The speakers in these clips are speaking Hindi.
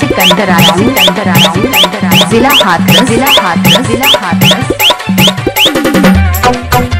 सिकंदर आयु सिकंदर आयु जिला हाथरस जिला हाथरस जिला हाथरस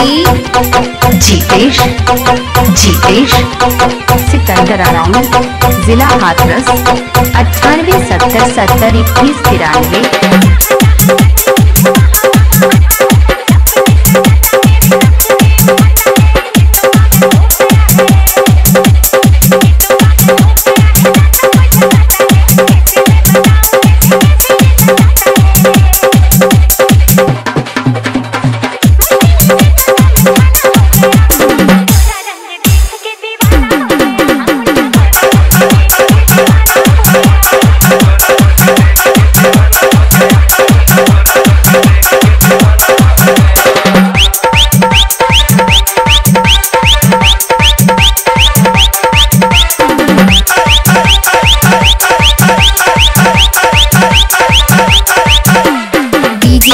जी जीतेश जीतेश सिकंदर आराम जिला हाथरस अठानवे सत्तर सत्तर इक्कीस तिरानवे।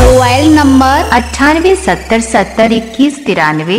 मोबाइल नंबर अट्ठानवे सत्तर सत्तर इक्कीस तिरानवे